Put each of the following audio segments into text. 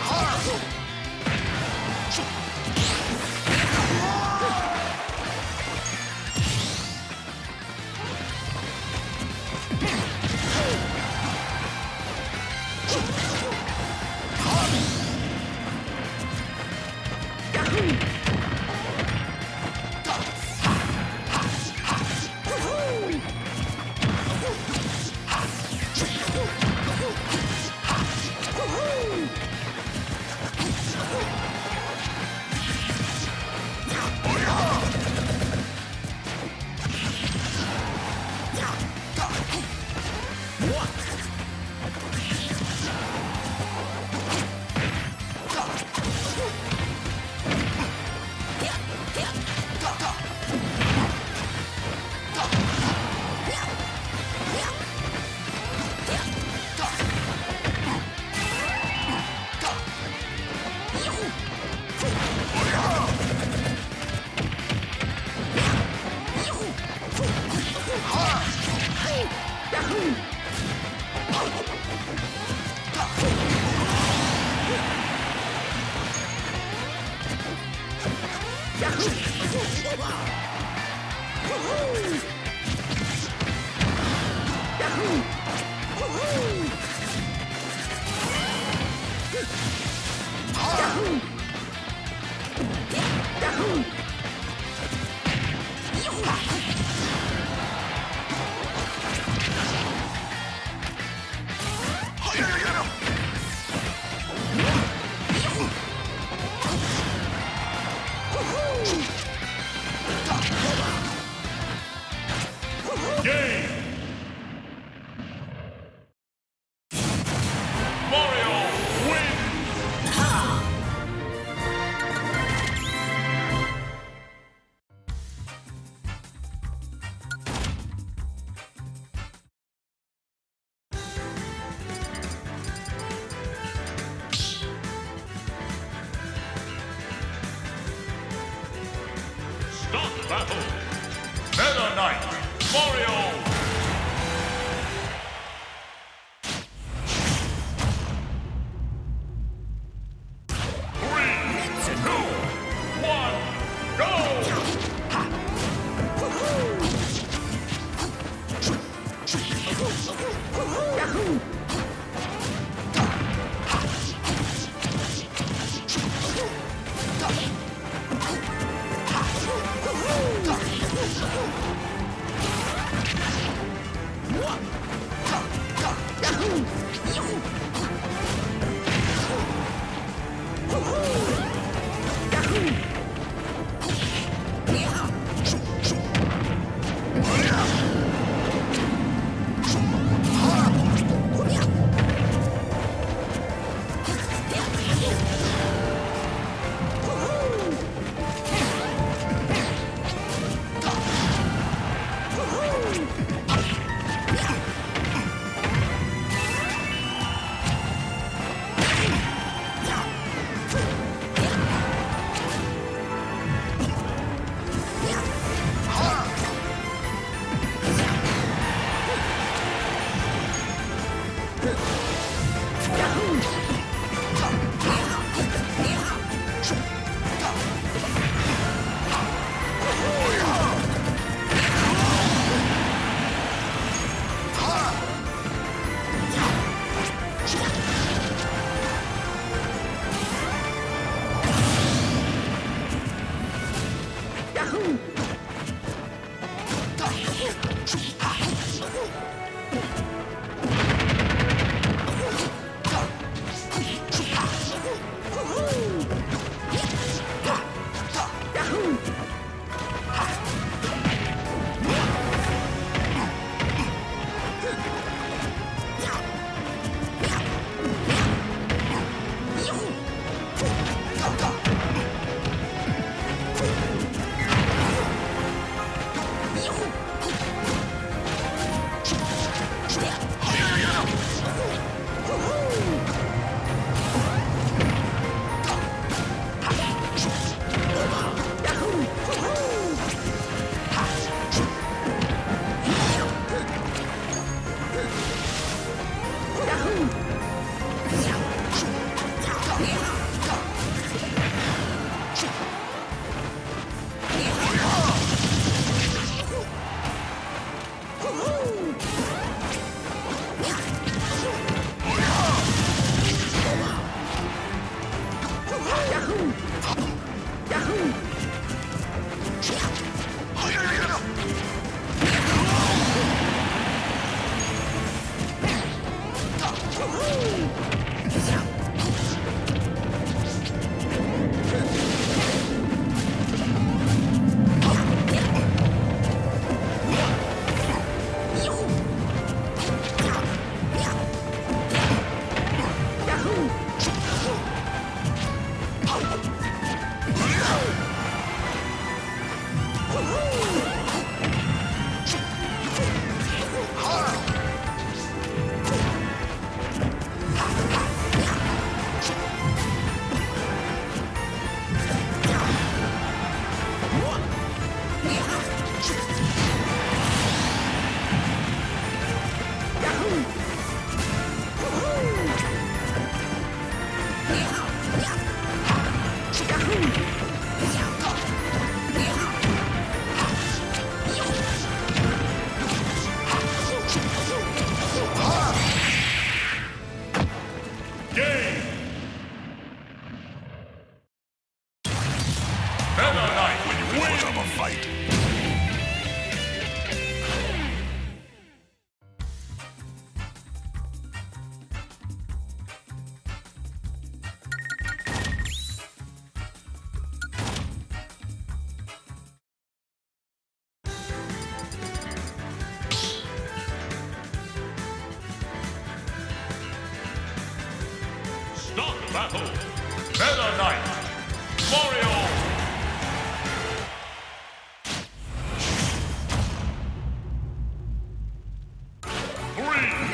powerful!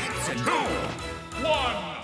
Three, two, one,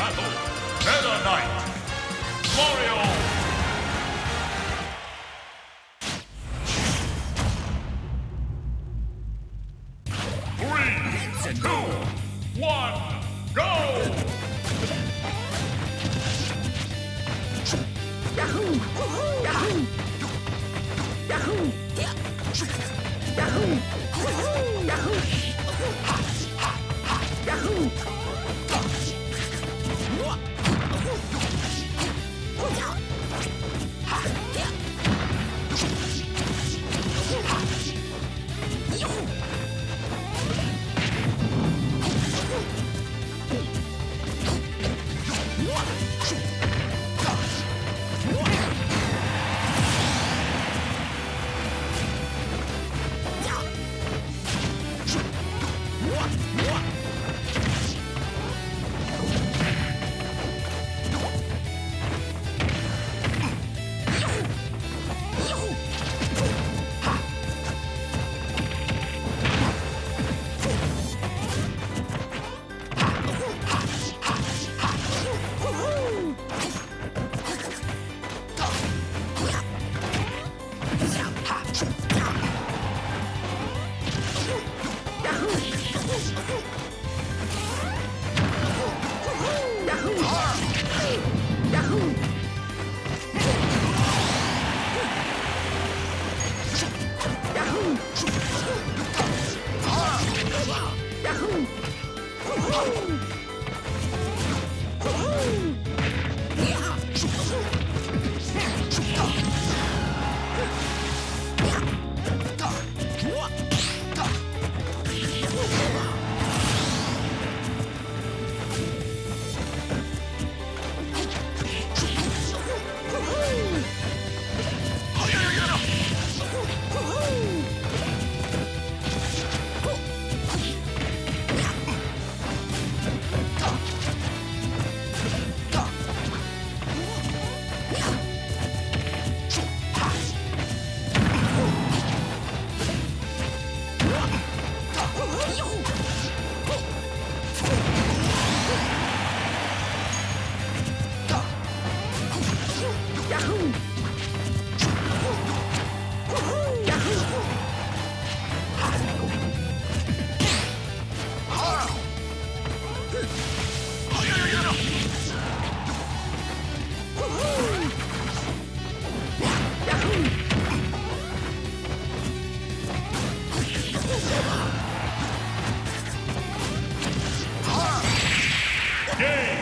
battle, Meta Knight, Glorio. Two, one, go! Yahoo! Yahoo! Yahoo! Yahoo! Yahoo! Yahoo! Yahoo! Yahoo! game.